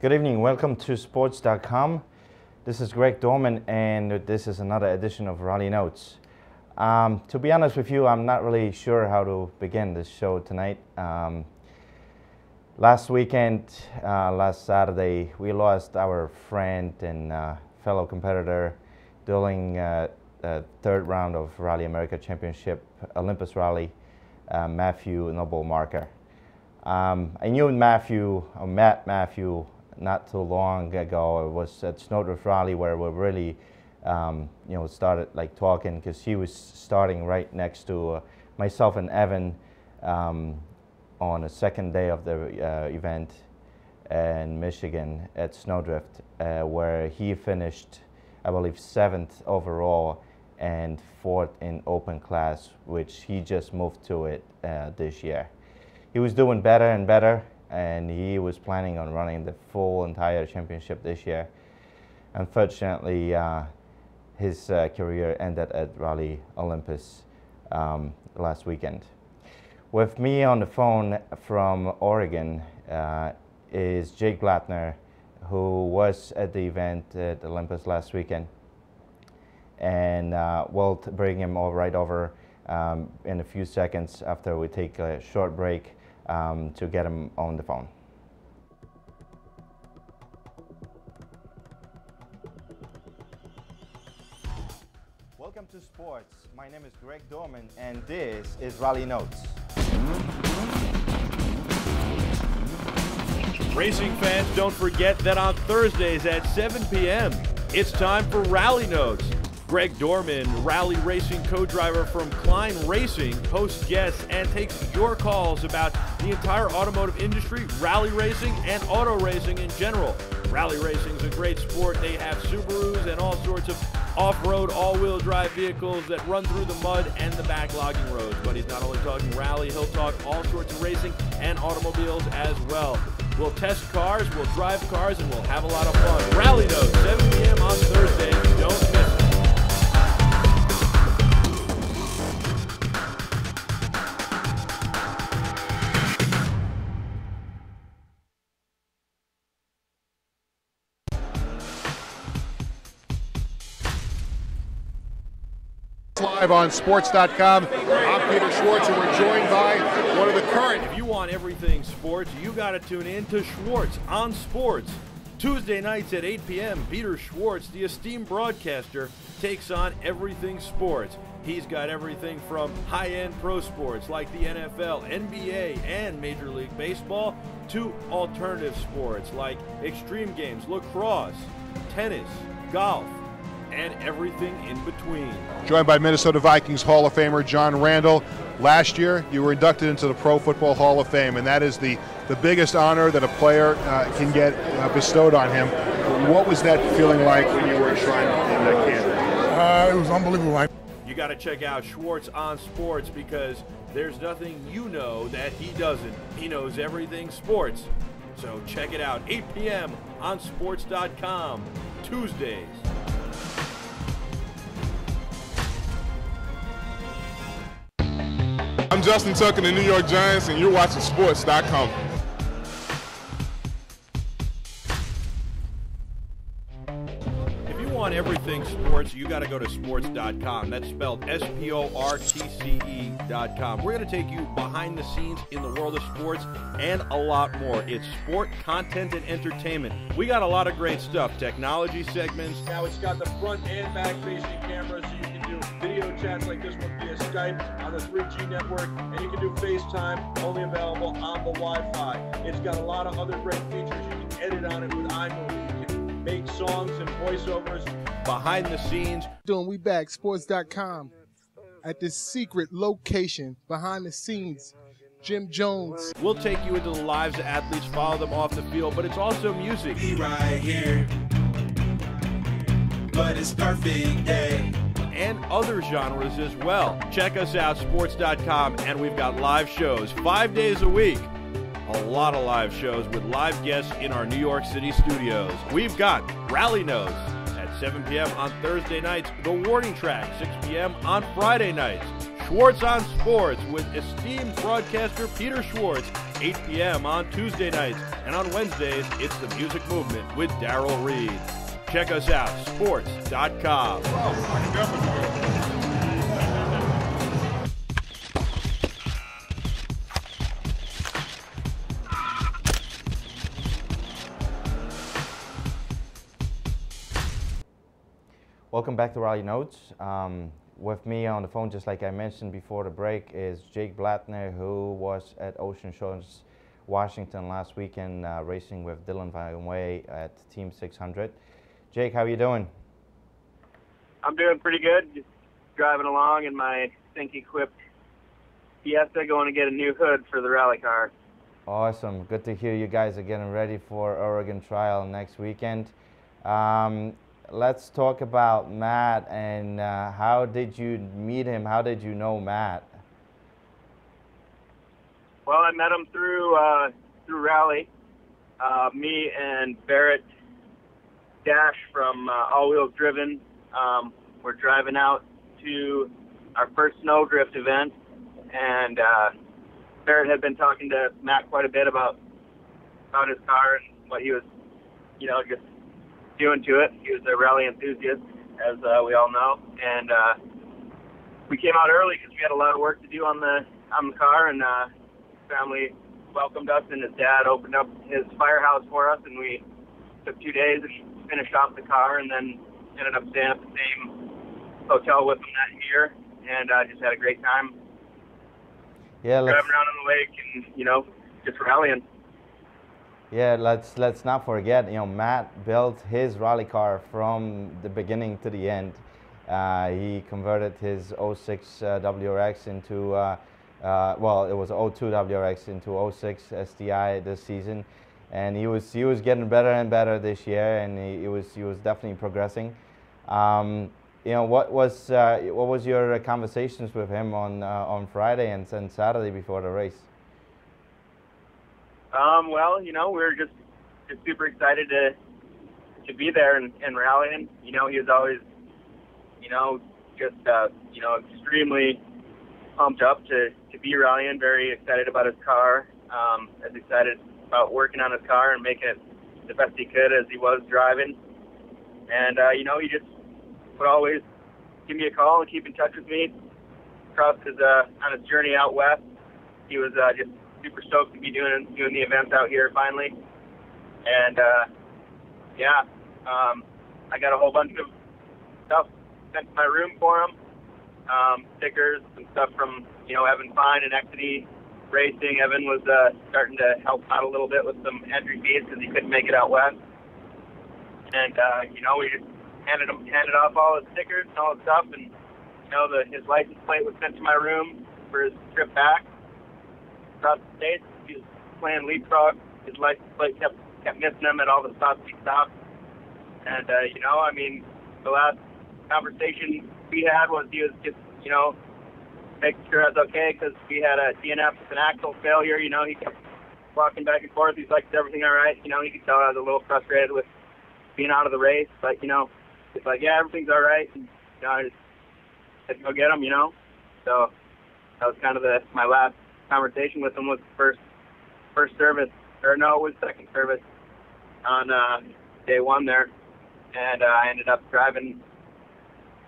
Good evening. Welcome to sportce.com. This is Greg Dorman, and this is another edition of Rally Notes. Um, to be honest with you, I'm not really sure how to begin this show tonight. Um, last weekend, uh, last Saturday, we lost our friend and uh, fellow competitor during uh, the third round of Rally America Championship Olympus Rally, uh, Matthew Noble Marker. Um, I knew Matthew, or met Matthew not too long ago. It was at Snowdrift Rally where we really, um, you know, started like talking because he was starting right next to uh, myself and Evan um, on the second day of the uh, event in Michigan at Snowdrift, uh, where he finished, I believe, seventh overall and fourth in open class, which he just moved to it uh, this year. He was doing better and better and he was planning on running the full entire championship this year. Unfortunately, uh, his uh, career ended at Rally Olympus um, last weekend. With me on the phone from Oregon uh, is Jake Blattner, who was at the event at Olympus last weekend. And uh, we'll bring him all right over um, in a few seconds after we take a short break um, to get him on the phone. Welcome to Sportce. My name is Greg Dorman and this is Rally Notes. Racing fans, don't forget that on Thursdays at 7 p.m., it's time for Rally Notes Greg Dorman, rally racing co-driver from Klein Racing, hosts guests and takes your calls about the entire automotive industry, rally racing, and auto racing in general. Rally racing is a great sport. They have Subarus and all sorts of off-road all-wheel drive vehicles that run through the mud and the backlogging roads. But he's not only talking rally, he'll talk all sorts of racing and automobiles as well. We'll test cars, we'll drive cars, and we'll have a lot of fun. Rally Notes, 7 p.m. on Thursday. Don't miss live on sportce.com. I'm Peter Schwartz, and we're joined by one of the current. If you want everything sports, you got to tune in to Schwartz on Sports. Tuesday nights at 8 p.m., Peter Schwartz, the esteemed broadcaster, takes on everything sports. He's got everything from high end pro sports like the NFL, NBA, and Major League Baseball to alternative sports like extreme games, lacrosse, tennis, golf, and everything in between. Joined by Minnesota Vikings Hall of Famer John Randle. Last year, you were inducted into the Pro Football Hall of Fame, and that is the, the biggest honor that a player uh, can get uh, bestowed on him. What was that feeling like when you were enshrined in that candidate? Uh, it was unbelievable. You got to check out Schwartz on Sports because there's nothing you know that he doesn't. He knows everything sports. So check it out, 8 p.m. on sportce.com, Tuesdays. I'm Justin Tucker, the New York Giants, and you're watching Sportce.com. If you want everything sports, you got to go to sportce.com. That's spelled S P O R T C E.com. We're going to take you behind the scenes in the world of sports and a lot more. It's sport, content, and entertainment. We got a lot of great stuff technology segments. Now it's got the front and back facing cameras, so you can do video chats like this one via Skype on the 3G network, and you can do FaceTime, only available on the Wi Fi. It's got a lot of other great features. You can edit on it with iMovie. You can make songs and voiceovers. Behind the scenes, Doing we back sports.com at this secret location behind the scenes. Jim Jones. we'll take you into the lives of athletes, follow them off the field, but it's also music. Be right here. But it's perfect day. And other genres as well. Check us out, sportce.com, and we've got live shows five days a week. A lot of live shows with live guests in our New York City studios. We've got Rally Notes at 7 p.m. on Thursday nights, The Warning Track, 6 p.m. on Friday nights, Schwartz on Sports with esteemed broadcaster Peter Schwartz 8 p.m. on Tuesday nights. And on Wednesdays, it's the Music Movement with Daryl Reed. Check us out, sportce.com. Welcome back to Rally Notes. Um, with me on the phone, just like I mentioned before the break, is Jake Blattner, who was at Ocean Shores, Washington last weekend, uh, racing with Dylan Van Way at Team 600. Jake, how are you doing? I'm doing pretty good. Just driving along in my sync-equipped Fiesta, going to get a new hood for the rally car. Awesome. Good to hear you guys are getting ready for Oregon Trail next weekend. Um, let's talk about Matt and uh, how did you meet him? How did you know Matt? Well, I met him through uh, through rally. Uh, me and Barrett Dash from uh, All Wheels Driven um, were driving out to our first snowdrift event, and uh, Barrett had been talking to Matt quite a bit about about his car and what he was, you know, just doing to it. He was a rally enthusiast, as uh, we all know, and uh, we came out early because we had a lot of work to do on the on the car, and uh, family welcomed us, and his dad opened up his firehouse for us, and we took two days and finished off the car, and then ended up staying at the same hotel with him that year, and uh, just had a great time Yeah, let's, driving around on the lake and you know just rallying. yeah, let's let's not forget. You know, Matt built his rally car from the beginning to the end. Uh, he converted his 06 uh, WRX into uh, uh, well, it was 02 WRX into 06 STI this season, and he was he was getting better and better this year, and he, he was he was definitely progressing. Um, you know, what was uh, what was your conversations with him on uh, on Friday and, and Saturday before the race? Um, well, you know, we were just just super excited to to be there and, and rallying. You know, he was always, you know, just uh, you know, extremely pumped up to to be rallying. Very excited about his car. Um, as excited about working on his car and making it the best he could as he was driving. And uh, you know, he just would always give me a call and keep in touch with me across his uh, on his journey out west. He was uh, just super stoked to be doing doing the events out here finally. And uh, yeah, um, I got a whole bunch of stuff sent to my room for him. Um, stickers and stuff from you know Evan Klein and Exedy Racing. Evan was uh, starting to help out a little bit with some entry fees because he couldn't make it out west. And uh, you know we just handed him handed off all his stickers and all his stuff, and you know the his license plate was sent to my room for his trip back across the states. He was playing leapfrog. His license plate kept kept missing him at all the stops he stopped. And uh, you know, I mean, the last conversation we had was he was just you know making sure I was okay because we had a DNF with an axle failure. You know, he kept walking back and forth. He's like, "Is everything all right?" You know, he could tell I was a little frustrated with being out of the race, but you know, it's like, "Yeah, everything's all right." And, you know, I just had to go get him. You know, so that was kind of the my last conversation with him was first first service or no, it was second service on uh, day one there, and uh, I ended up driving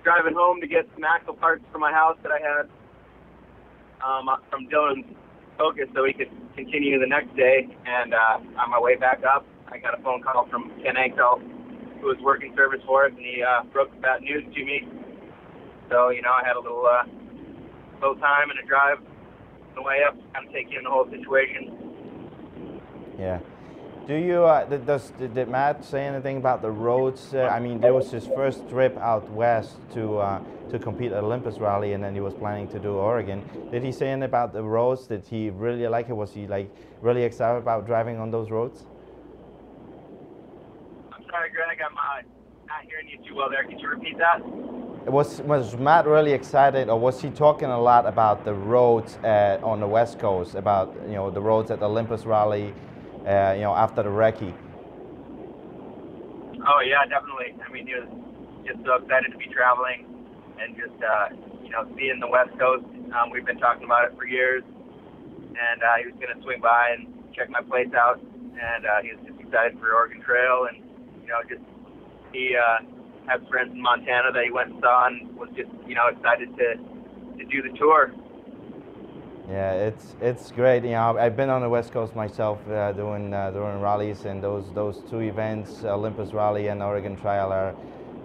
driving home to get some axle parts for my house that I had um, from Dylan's Focus so we could continue the next day. And uh, on my way back up, I got a phone call from Ken Ankel, who was working service for us, and he uh, broke bad news to me. So you know, I had a little uh, little time and a drive on the way up, kind of take in the whole situation. Yeah. Do you, uh, th- does, did, did Matt say anything about the roads? Uh, I mean, there was his first trip out west to, uh, to compete at Olympus Rally, and then he was planning to do Oregon. Did he say anything about the roads? Did he really like it? Was he like really excited about driving on those roads? I'm sorry, Greg, I'm uh, not hearing you too well there. Could you repeat that? Was, was Matt really excited, or was he talking a lot about the roads uh, on the West Coast, about you know the roads at Olympus Rally, uh, you know after the recce? Oh yeah, definitely. I mean, he was just so excited to be traveling and just uh, you know seeing the West Coast. Um, we've been talking about it for years, and uh, he was going to swing by and check my place out, and uh, he was just excited for Oregon Trail, and you know, just he uh, has friends in Montana that he went and saw, and was just you know excited to to do the tour. Yeah, it's it's great. You know, I've been on the West Coast myself uh, doing uh, doing rallies, and those those two events, Olympus Rally and Oregon Trail, are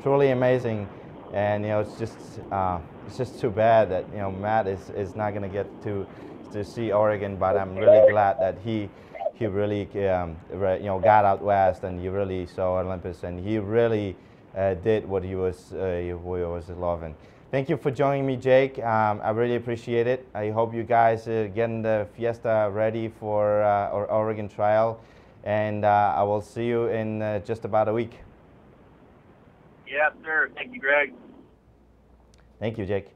truly amazing. And you know, it's just uh, it's just too bad that you know Matt is, is not going to get to to see Oregon, but I'm really glad that he he really um, you know got out west and he really saw Olympus, and he really uh, did what he was uh, he was loving. Thank you for joining me, Jake. Um, I really appreciate it. I hope you guys are getting the Fiesta ready for uh, our Oregon Trail, and uh, I will see you in uh, just about a week. Yeah, sir. Thank you, Greg. Thank you, Jake.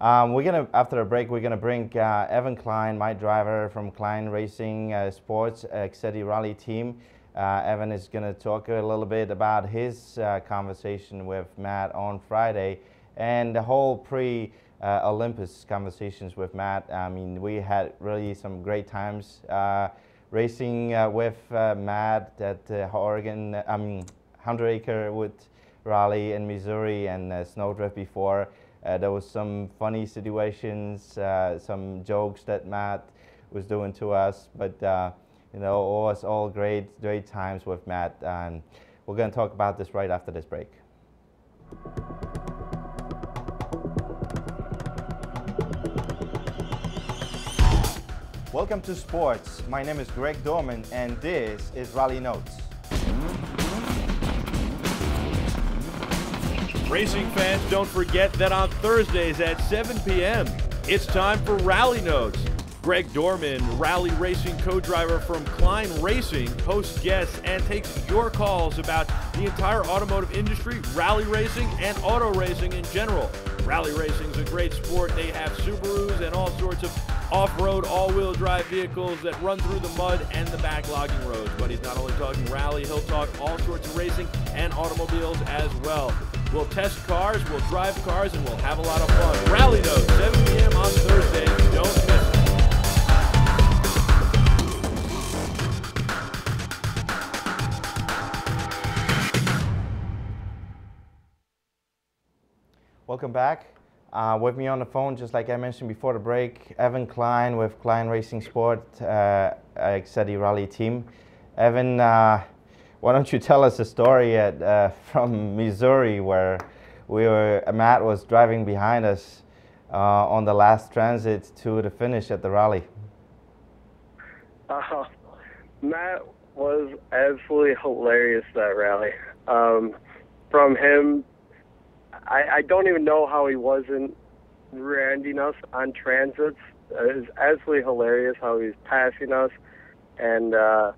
Um, we're gonna after a break. We're gonna bring uh, Evan Klein, my driver from Klein Racing uh, Sportce Exedy Rally Team. Uh, Evan is gonna talk a little bit about his conversation with Matt on Friday and the whole pre uh, Olympus conversations with Matt. I mean, we had really some great times uh, racing uh, with uh, Matt at Oregon, I mean, Hundred Acre Wood Rally in Missouri and Snowdrift before. Uh, there was some funny situations, uh, some jokes that Matt was doing to us, but uh, you know, it was all great, great times with Matt. And we're going to talk about this right after this break. Welcome to Sportce. My name is Greg Dorman and this is Rally Notes. Racing fans, don't forget that on Thursdays at 7 p.m., it's time for Rally Notes. Greg Dorman, rally racing co-driver from Klein Racing, hosts guests and takes your calls about the entire automotive industry, rally racing, and auto racing in general. Rally racing is a great sport. They have Subarus and all sorts of off-road all-wheel drive vehicles that run through the mud and the backlogging roads. But he's not only talking rally, he'll talk all sorts of racing and automobiles as well. We'll test cars, we'll drive cars, and we'll have a lot of fun. Rally Notes, 7 p.m. on Thursday. Don't miss it. Welcome back. Uh, with me on the phone, just like I mentioned before the break, Evan Klein with Klein Racing Sport, uh, Rally Team. Evan, uh, why don't you tell us a story at, uh, from Missouri where we were, Matt was driving behind us uh, on the last transit to the finish at the rally. Uh, Matt was absolutely hilarious that rally. Um, from him I, I don't even know how he wasn't randing us on transits. It was absolutely hilarious how he was passing us. And uh,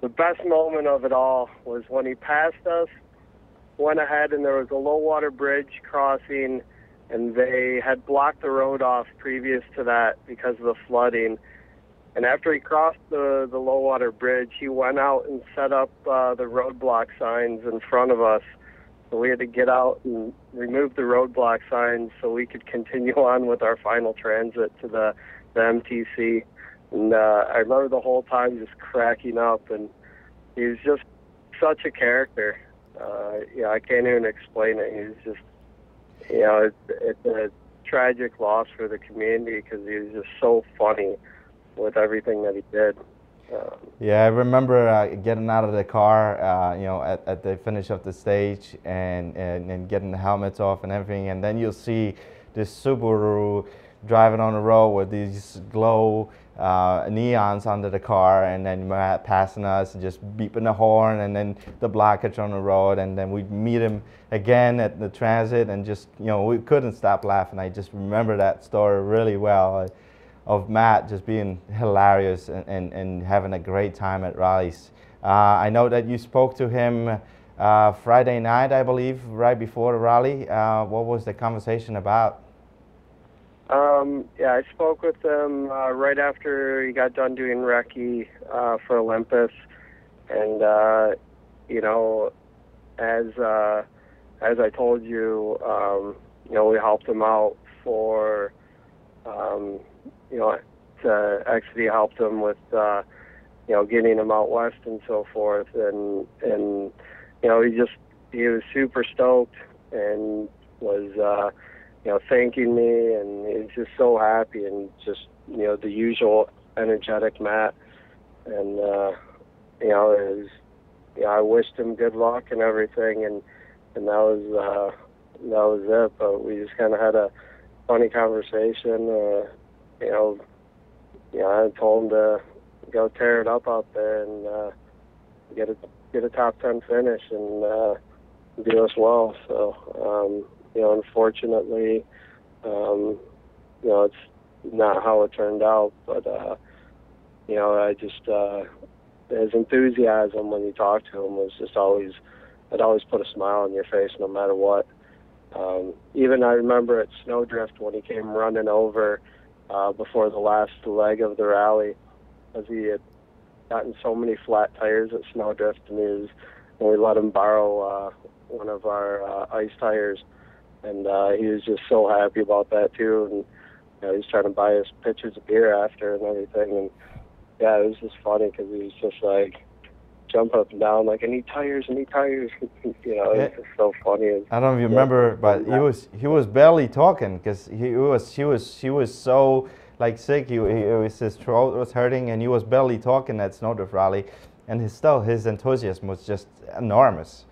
the best moment of it all was when he passed us, went ahead, and there was a low water bridge crossing, and they had blocked the road off previous to that because of the flooding. And after he crossed the, the low water bridge, he went out and set up uh, the roadblock signs in front of us so we had to get out and remove the roadblock signs so we could continue on with our final transit to the, the MTC. And uh, I remember the whole time just cracking up, and he was just such a character. Uh, yeah, I can't even explain it. He was just, you know, it's, it's a tragic loss for the community because he was just so funny with everything that he did. Yeah, I remember uh, getting out of the car, uh, you know, at, at the finish of the stage and, and, and getting the helmets off and everything. And then you'll see this Subaru driving on the road with these glow uh, neons under the car and then passing us and just beeping the horn and then the blockage on the road and then we'd meet him again at the transit and just, you know, we couldn't stop laughing. I just remember that story really well of Matt just being hilarious and, and, and having a great time at rallies. Uh, I know that you spoke to him uh, Friday night, I believe, right before the rally. Uh, what was the conversation about? Um, yeah, I spoke with him uh, right after he got done doing recce uh, for Olympus, and uh, you know, as as I told you, um, you know, we helped him out for um, you know, uh, actually helped him with uh, you know getting him out west and so forth, and and you know he just he was super stoked and was uh, you know thanking me, and he was just so happy and just you know the usual energetic Matt, and uh, you know it was you know I wished him good luck and everything, and and that was uh, that was it. But we just kind of had a funny conversation. Uh, you know, you know, I told him to go tear it up out there and uh, get a get a top ten finish and uh, do us well. So, um, you know, unfortunately, um, you know, it's not how it turned out. But uh, you know, I just uh, his enthusiasm when you talk to him was just always it always put a smile on your face no matter what. Um, even I remember at Snowdrift when he came running over uh, before the last leg of the rally, as he had gotten so many flat tires at Snowdrift, and he was, and we let him borrow uh, one of our uh, ice tires, and uh, he was just so happy about that too, and you know, he was trying to buy us pitchers of beer after and everything, and yeah, it was just funny because he was just like jump up and down like I need tires, I need tires. you know, it's just so funny. I don't know if you remember, but he was he was barely talking because he was he was he was so like sick. He, he was his throat was hurting and he was barely talking at Snowdrift Rally, and his still his enthusiasm was just enormous.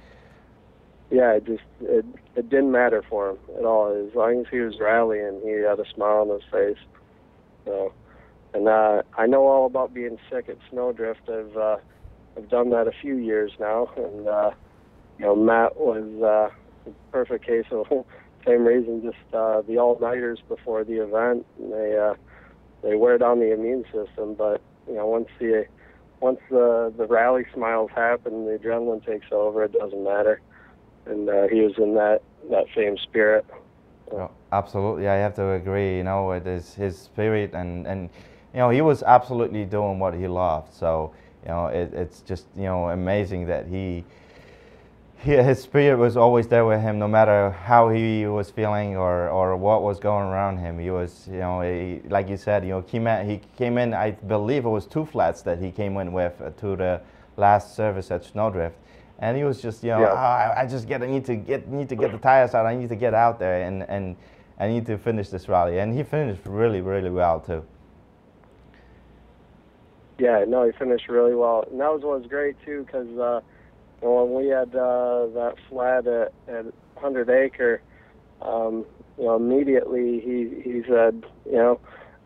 Yeah, it just it it didn't matter for him at all. As long as he was rallying, he had a smile on his face. So, and uh, I know all about being sick at Snowdrift. I've uh, I've done that a few years now, and uh, you know Matt was uh, a perfect case of same reason, just uh, the all nighters before the event. They uh, they wear down the immune system, but you know once the once the the rally smiles happen, the adrenaline takes over. It doesn't matter, and uh, he was in that that same spirit. Oh, absolutely, I have to agree. You know, it is his spirit, and and you know he was absolutely doing what he loved. So you know, it, it's just you know amazing that he, he his spirit was always there with him, no matter how he was feeling or, or what was going around him. He was you know he, like you said, you know came he came in. I believe it was two flats that he came in with uh, to the last service at Snowdrift. And he was just, you know, Yeah. "Oh, I, I just get, I need to get, need to get the tires out. I need to get out there, and, and I need to finish this rally. And he finished really, really well too. Yeah, no, he finished really well, and that was what was great too, because uh, when we had uh, that flat at, at Hundred Acre, um, you know, immediately he he said, you know,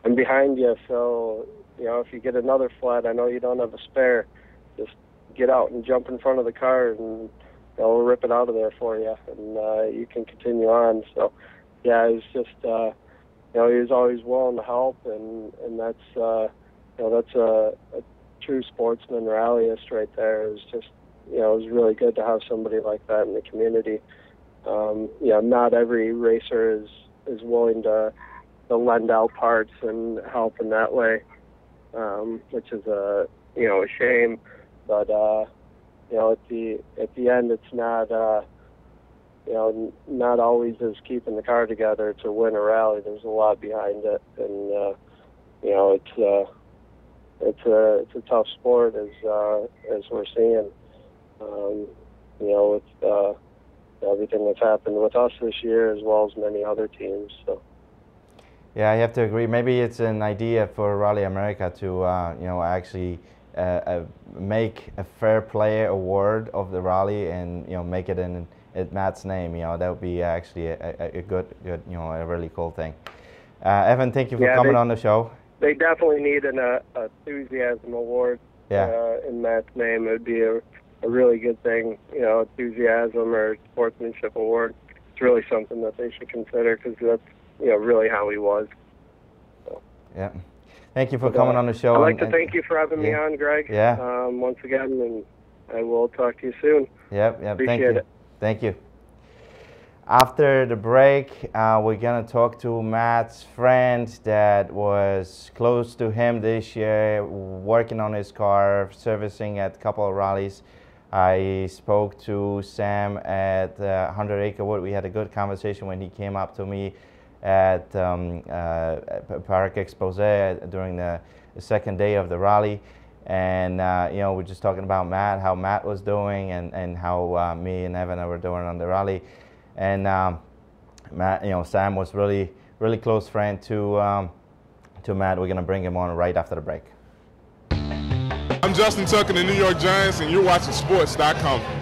I'm behind you, so you know, if you get another flat, I know you don't have a spare, just get out and jump in front of the car, and you know, we'll rip it out of there for you, and uh, you can continue on. So, yeah, it was just, uh, you know, he was always willing to help, and and that's. Uh, you know, that's a, a true sportsman rallyist right there. It was just, you know, it was really good to have somebody like that in the community. Um, you know, not every racer is is willing to to lend out parts and help in that way, um, which is a you know a shame. But uh, you know, at the at the end, it's not. Uh, you know, not always is keeping the car together to win a rally. There's a lot behind it, and uh, you know, it's uh, it's a it's a tough sport as uh, as we're seeing. Um, you know, with uh, everything that's happened with us this year, as well as many other teams. So Yeah, I have to agree. Maybe it's an idea for Rally America to, uh, you know, actually uh, uh, make a fair play award of the rally and you know make it in, in Matt's name. You know, that would be actually a, a, a good, good, you know, a really cool thing. Uh, Evan, thank you for Yeah, coming they- on the show. They definitely need an uh, enthusiasm award Yeah. uh, in Matt's name. It would be a, a really good thing. You know, enthusiasm or sportsmanship award. It's really something that they should consider because that's you know really how he was. Yeah. Thank you for But, coming uh, on the show. I'd like and- to and- thank you for having me on, Greg. Yeah. Um, once again, and I will talk to you soon. Yep, yep. Thank Appreciate you. it. Thank you. After the break, uh, we're gonna talk to Matt's friend that was close to him this year, working on his car, servicing at a couple of rallies. I spoke to Sam at uh, 100 Acre Wood. We had a good conversation when he came up to me at um, uh, Parc Exposé during the, the, second day of the rally. And, uh, you know, we're just talking about Matt, how Matt was doing and, and how uh, me and Evan were doing on the rally. And um, Matt, you know, Sam was really, really close friend to, um, to Matt. We're going to bring him on right after the break. I'm Justin Tucker, the New York Giants, and you're watching Sportce.com.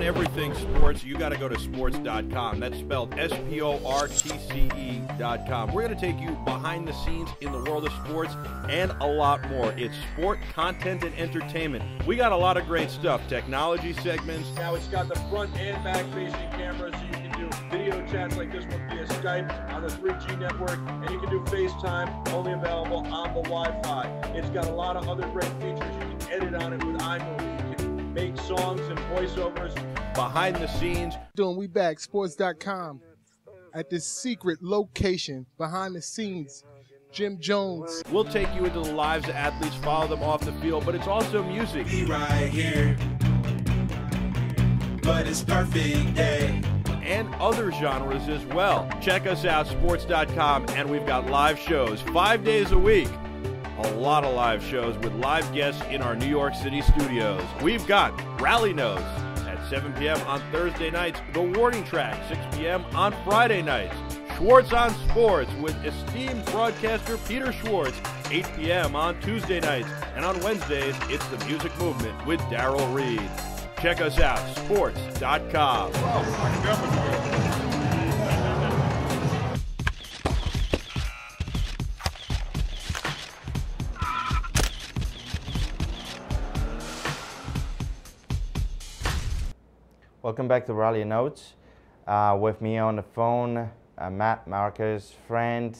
want everything sports, you got to go to sportce.com. That's spelled S P O R T C E.com. We're going to take you behind the scenes in the world of sports and a lot more. It's sport, content, and entertainment. We got a lot of great stuff technology segments. Now it's got the front and back facing cameras, so you can do video chats like this one via Skype on the 3G network, and you can do FaceTime, only available on the Wi Fi. It's got a lot of other great features. You can edit on it with iMovie make songs and voiceovers behind the scenes. Doing We Back Sports.com at this secret location behind the scenes. Jim Jones. We'll take you into the lives of athletes, follow them off the field, but it's also music. Be right here. But it's perfect day. And other genres as well. Check us out, sportce.com, and we've got live shows five days a week a lot of live shows with live guests in our New York City studios. We've got Rally Notes at 7 p.m. on Thursday nights, The Warning Track, 6 p.m. on Friday nights, Schwartz on Sports with esteemed broadcaster Peter Schwartz, 8 p.m. on Tuesday nights, and on Wednesdays, it's The Music Movement with Daryl Reed. Check us out, sportce.com. Oh, Welcome back to Rally Notes. Uh, with me on the phone, uh, Matt Marker's, friend,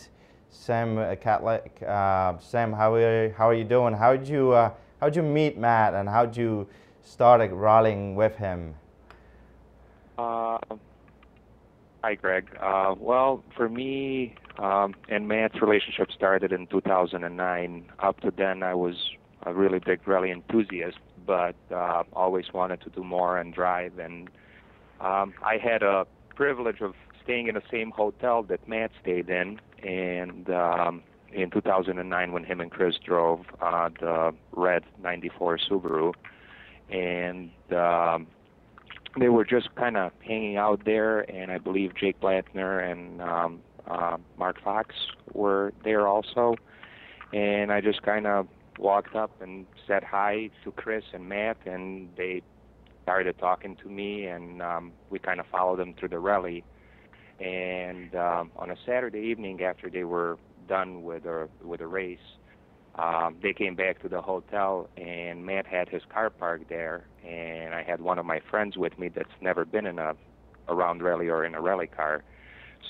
Sam Catholic. Uh, Sam, how are you, how are you doing? How did you uh, how did you meet Matt, and how did you start rallying with him? Uh, hi, Greg. Uh, well, for me um, and Matt's relationship started in 2009. Up to then, I was a really big rally enthusiast, but uh, always wanted to do more and drive and um, I had a privilege of staying in the same hotel that Matt stayed in, and um, in 2009 when him and Chris drove uh, the red '94 Subaru, and um, they were just kind of hanging out there, and I believe Jake Blattner and um, uh, Mark Fox were there also, and I just kind of walked up and said hi to Chris and Matt, and they started talking to me, and um, we kind of followed them through the rally. And um, on a Saturday evening, after they were done with a with a race, um, they came back to the hotel, and Matt had his car parked there, and I had one of my friends with me that's never been in a a round rally or in a rally car.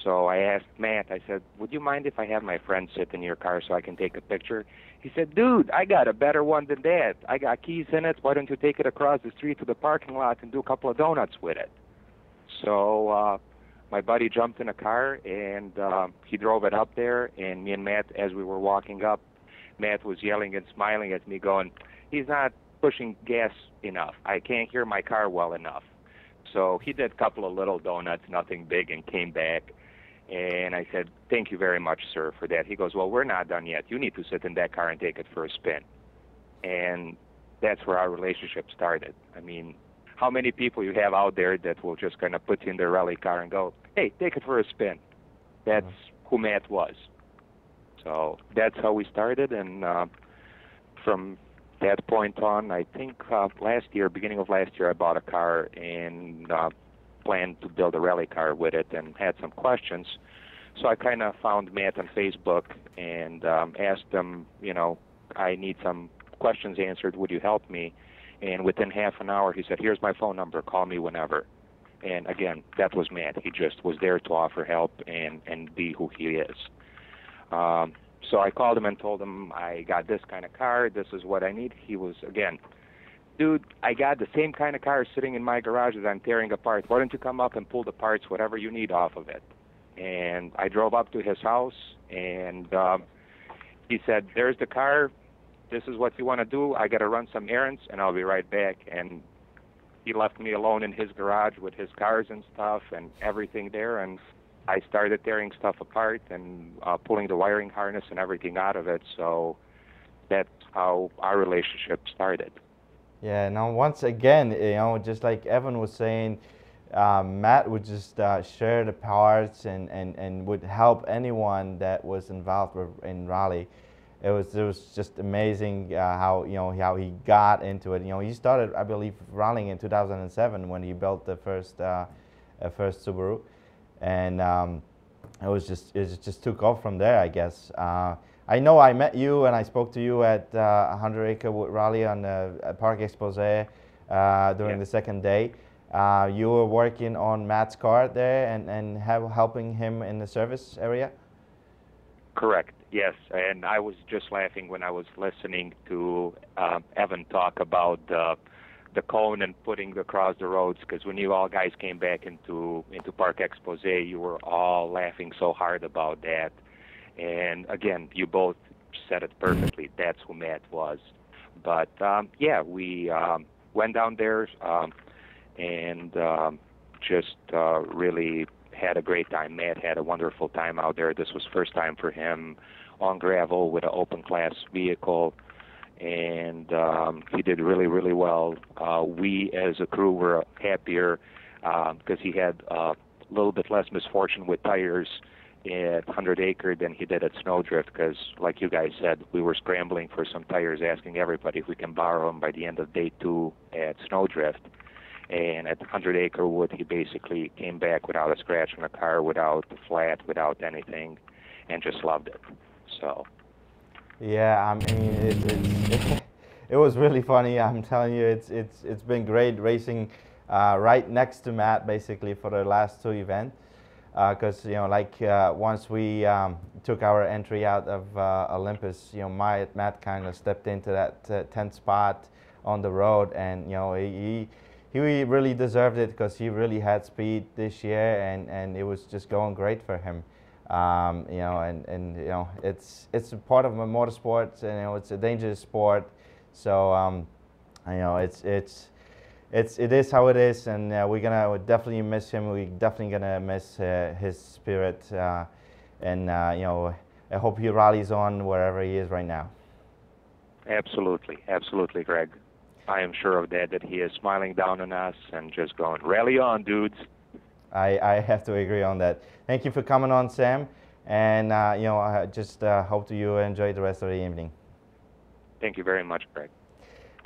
So I asked Matt, I said, Would you mind if I have my friend sit in your car so I can take a picture? He said, Dude, I got a better one than that. I got keys in it. Why don't you take it across the street to the parking lot and do a couple of donuts with it? So uh, my buddy jumped in a car and uh, he drove it up there. And me and Matt, as we were walking up, Matt was yelling and smiling at me, going, He's not pushing gas enough. I can't hear my car well enough. So he did a couple of little donuts, nothing big, and came back. And I said, Thank you very much, sir, for that. He goes, Well, we're not done yet. You need to sit in that car and take it for a spin. And that's where our relationship started. I mean, how many people you have out there that will just kind of put you in their rally car and go, Hey, take it for a spin? That's mm-hmm. who Matt was. So that's how we started. And uh, from that point on, I think uh, last year, beginning of last year, I bought a car and uh, planned to build a rally car with it and had some questions. So I kind of found Matt on Facebook and um, asked him, you know, I need some questions answered. Would you help me? And within half an hour, he said, "Here's my phone number. Call me whenever." And again, that was Matt. He just was there to offer help and and be who he is. Um, so I called him and told him I got this kind of car. This is what I need. He was again dude, I got the same kind of car sitting in my garage that I'm tearing apart. Why don't you come up and pull the parts, whatever you need off of it? And I drove up to his house, and um, he said, "There's the car. This is what you want to do. I got to run some errands, and I'll be right back." And he left me alone in his garage with his cars and stuff and everything there, and I started tearing stuff apart and uh, pulling the wiring harness and everything out of it. So that's how our relationship started. Yeah. Now, once again, you know, just like Evan was saying, uh, Matt would just uh, share the parts and, and, and would help anyone that was involved in rally. It was it was just amazing uh, how you know how he got into it. You know, he started I believe rallying in 2007 when he built the first uh, first Subaru, and um, it was just it just took off from there. I guess. Uh, I know I met you and I spoke to you at uh, 100 Acre Wood Rally on the Parc Expose uh, during yeah. the second day. Uh, you were working on Matt's car there and, and have, helping him in the service area? Correct, yes. And I was just laughing when I was listening to uh, Evan talk about uh, the cone and putting across the roads because when you all guys came back into, into Parc Expose, you were all laughing so hard about that. And again, you both said it perfectly. That's who Matt was. But um, yeah, we um, went down there. Um, and um, just uh, really had a great time. Matt had a wonderful time out there. This was first time for him on gravel with an open class vehicle, and um, he did really, really well. Uh, we as a crew were happier because um, he had a little bit less misfortune with tires at 100 Acre than he did at Snowdrift because, like you guys said, we were scrambling for some tires, asking everybody if we can borrow them by the end of day two at Snowdrift and at 100 Acre Wood, he basically came back without a scratch on the car, without a flat, without anything, and just loved it. So. Yeah, I mean, it, it, it was really funny. I'm telling you, it's it's it's been great racing uh, right next to Matt basically for the last two events. Because uh, you know, like uh, once we um, took our entry out of uh, Olympus, you know, my, Matt kind of stepped into that 10th spot on the road, and you know, he he really deserved it because he really had speed this year and, and it was just going great for him. Um, you know, and, and you know, it's it's a part of a motorsport, and you know, it's a dangerous sport. So, um, you know, it's it's it's it is how it is, and uh, we're gonna definitely miss him. We're definitely gonna miss uh, his spirit, uh, and uh, you know, I hope he rallies on wherever he is right now. Absolutely, absolutely, Greg. I am sure of that, that he is smiling down on us and just going, rally on, dudes. I, I have to agree on that. Thank you for coming on, Sam. And, uh, you know, I just uh, hope you enjoy the rest of the evening. Thank you very much, Greg.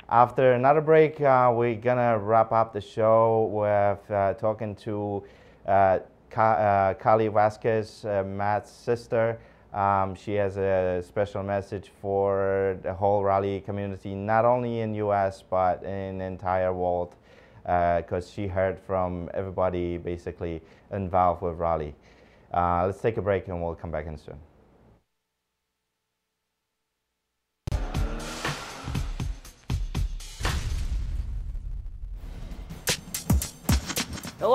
After another break, uh, we're going to wrap up the show with uh, talking to uh, Ka- uh, Kali Vasquez, Matt's sister. Um, she has a special message for the whole rally community, not only in U.S. but in the entire world, because uh, she heard from everybody basically involved with rally. Uh, let's take a break and we'll come back in soon.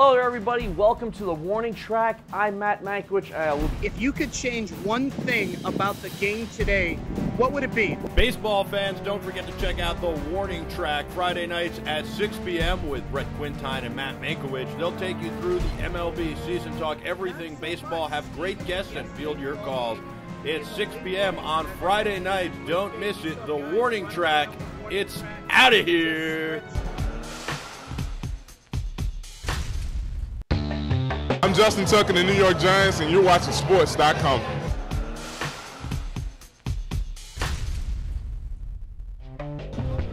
Hello there, everybody. Welcome to the Warning Track. I'm Matt Mankiewicz. Uh, if you could change one thing about the game today, what would it be? Baseball fans, don't forget to check out the Warning Track Friday nights at 6 p.m. with Brett Quintine and Matt Mankiewicz. They'll take you through the MLB season, talk everything baseball, have great guests, and field your calls. It's 6 p.m. on Friday nights. Don't miss it. The Warning Track. It's out of here. I'm Justin Tucker, the New York Giants, and you're watching Sportce.com.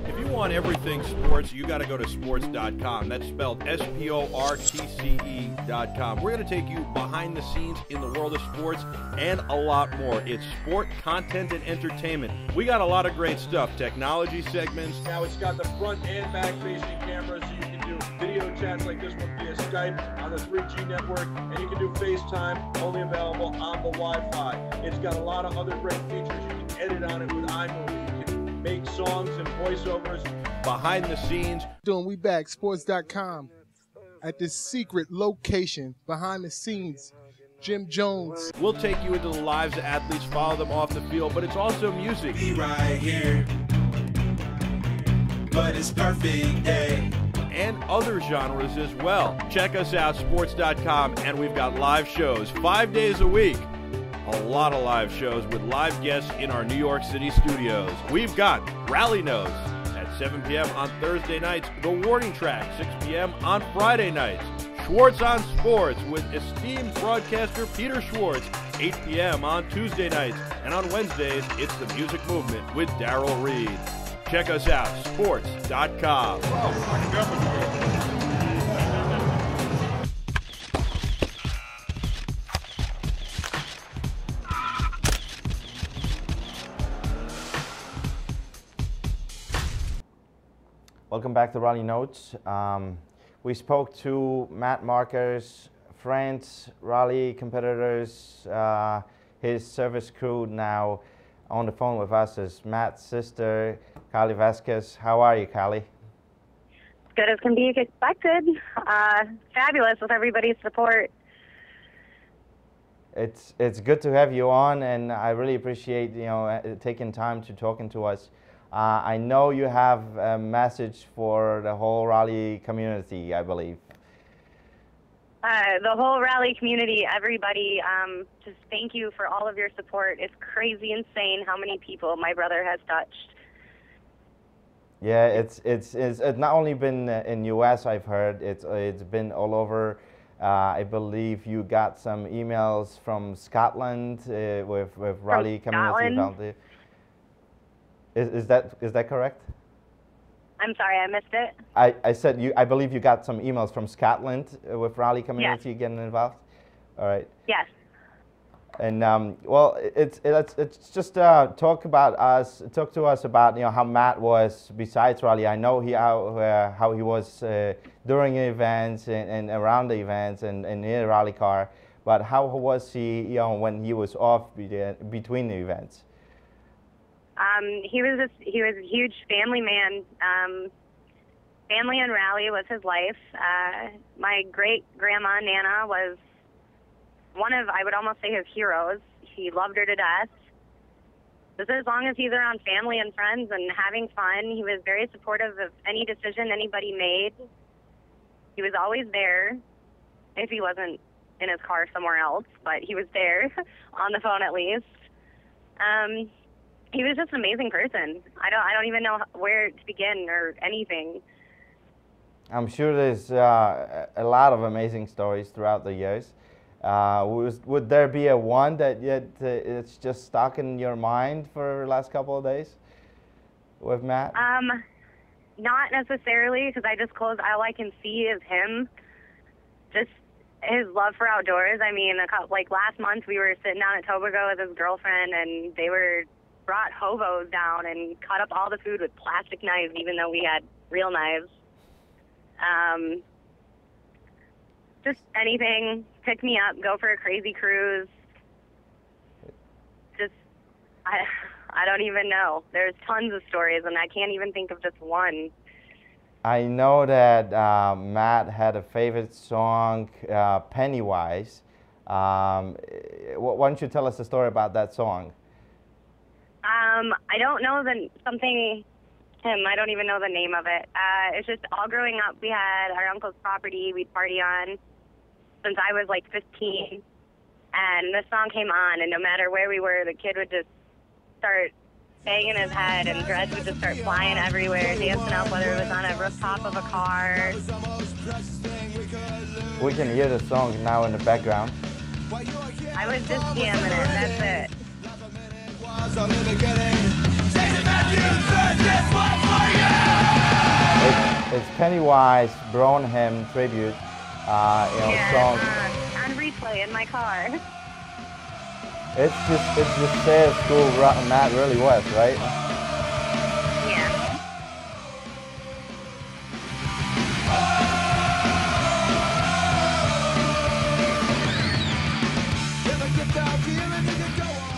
If you want everything sports, you got to go to sportce.com. That's spelled S P O R T C E.com. We're going to take you behind the scenes in the world of sports and a lot more. It's sport, content, and entertainment. We got a lot of great stuff technology segments. Now it's got the front and back facing cameras so chats like this one via Skype on the 3G network, and you can do FaceTime, only available on the Wi-Fi. It's got a lot of other great features. You can edit on it with iMovie. You can make songs and voiceovers. Behind the scenes. Doing We Back Sports.com at this secret location behind the scenes. Jim Jones. We'll take you into the lives of athletes, follow them off the field, but it's also music. Be right here, but it's perfect day and other genres as well. Check us out, Sportce.com, and we've got live shows five days a week. A lot of live shows with live guests in our New York City studios. We've got Rally Notes at 7 p.m. on Thursday nights, The Warning Track, 6 p.m. on Friday nights. Schwartz on Sports with esteemed broadcaster Peter Schwartz, 8 p.m. on Tuesday nights. And on Wednesdays, it's the Music Movement with Daryl Reed. Check us out, Sportce.com. Welcome back to Rally Notes. Um, we spoke to Matt Marker's, friends, rally competitors, uh, his service crew now on the phone with us is Matt's sister, Kali Vasquez. How are you, Kali? Good as can be expected. Uh, fabulous with everybody's support. It's it's good to have you on, and I really appreciate you know uh, taking time to talking to us. Uh, I know you have a message for the whole rally community, I believe. Uh, the whole rally community, everybody, um, just thank you for all of your support. It's crazy insane how many people my brother has touched. Yeah, it's it's it's, it's not only been in U.S. I've heard it's it's been all over. Uh, I believe you got some emails from Scotland uh, with with rally community. Scotland? Is, is that is that correct? I'm sorry, I missed it. I, I said you. I believe you got some emails from Scotland uh, with rally community getting involved. All right. Yes. And um, well, it's it's it's just uh, talk about us. Talk to us about you know how Matt was besides rally. I know he how uh, how he was uh, during the events and, and around the events and, and in the rally car. But how was he you know when he was off be between the events? Um, he was a, he was a huge family man. Um, family and rally was his life. Uh, my great grandma Nana was one of I would almost say his heroes. He loved her to death. Just as long as he's around family and friends and having fun, he was very supportive of any decision anybody made. He was always there, if he wasn't in his car somewhere else, but he was there on the phone at least. Um, he was just an amazing person. I don't I don't even know where to begin or anything. I'm sure there's uh, a lot of amazing stories throughout the years. Uh, was, would there be a one that yet uh, it's just stuck in your mind for the last couple of days with Matt? Um, not necessarily because I just close. All I can see is him. Just his love for outdoors. I mean, a couple, like last month we were sitting down at Tobago with his girlfriend, and they were brought hovos down and cut up all the food with plastic knives, even though we had real knives. Um, just anything, pick me up, go for a crazy cruise. Just, I, I don't even know. There's tons of stories, and I can't even think of just one. I know that uh, Matt had a favorite song, uh, Pennywise. Um, why don't you tell us a story about that song? Um, I don't know the something. Him, I don't even know the name of it. Uh, it's just all growing up, we had our uncle's property we'd party on since I was like 15, and this song came on, and no matter where we were, the kid would just start banging his head, and dreads would just start flying everywhere, dancing up, whether it was on a rooftop of a car. We can hear the song now in the background. I was just jamming it. That's it. It's, it's Pennywise Bro Hymn tribute, uh, you know, yeah, song. uh, on replay in my car. It's just it's just sad school Matt really was, right?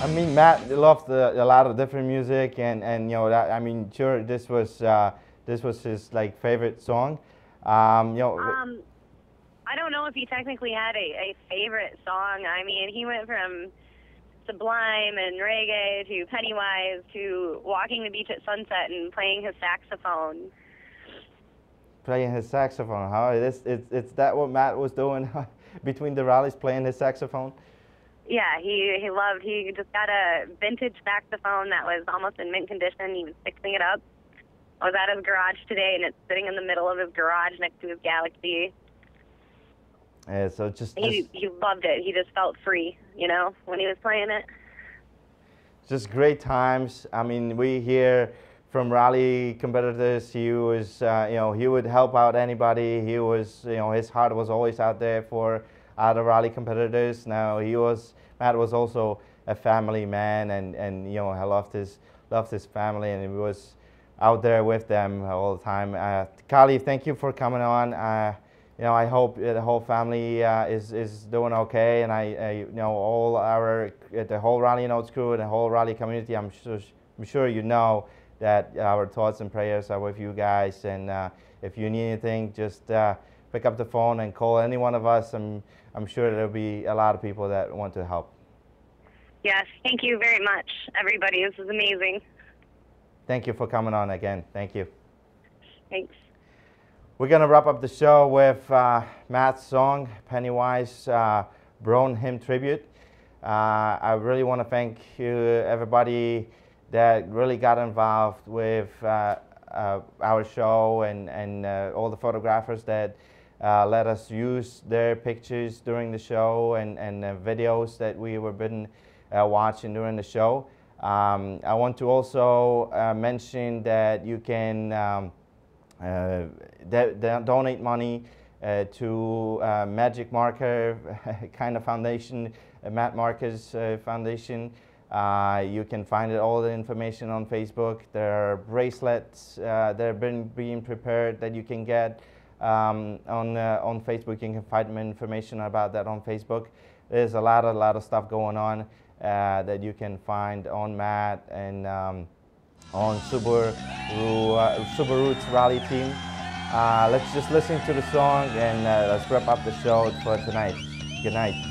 I mean, Matt loved a, a lot of different music, and, and you know that. I mean, sure, this was uh, this was his like favorite song. Um, you know. Um, I don't know if he technically had a, a favorite song. I mean, he went from Sublime and reggae to Pennywise to walking the beach at sunset and playing his saxophone. playing his saxophone. How is it's it's that what Matt was doing between the rallies, playing his saxophone? Yeah, he he loved. He just got a vintage saxophone that was almost in mint condition. He was fixing it up. I was at his garage today, and it's sitting in the middle of his garage next to his Galaxy. Yeah, so just, He just he loved it. He just felt free, you know, when he was playing it. just great times. I mean, we hear from rally competitors. He was, uh, you know, he would help out anybody. He was, you know, his heart was always out there for other rally competitors. Now he was, Matt was also a family man, and and you know, he loved his loved his family, and he was out there with them all the time. Uh, Kali, thank you for coming on. Uh, you know, I hope the whole family uh, is is doing okay, and I, I you know, all our uh, the whole Rally Notes crew and the whole Rally community. I'm sure I'm sure you know that our thoughts and prayers are with you guys. And uh, if you need anything, just uh, pick up the phone and call any one of us. I'm sure there'll be a lot of people that want to help. Yes, thank you very much, everybody. This is amazing. Thank you for coming on again. Thank you. Thanks. We're going to wrap up the show with uh, Matt's song, Pennywise uh, Bro Hymn Tribute. Uh, I really want to thank you, everybody that really got involved with uh, uh, our show and, and uh, all the photographers that uh, let us use their pictures during the show and, and videos that we were been uh, watching during the show. Um, I want to also uh, mention that you can um, uh, do- do- donate money uh, to Magic Marker kind of foundation, Matt Marker's Foundation. You can find all the information on Facebook. There are bracelets that have been being prepared that you can get um, on uh, on Facebook. You can find more information about that on Facebook. There's a lot, a lot of stuff going on uh, that you can find on Matt and um, on Subaru, uh, Subaru's rally team. Uh, let's just listen to the song and uh, let's wrap up the show for tonight. Good night.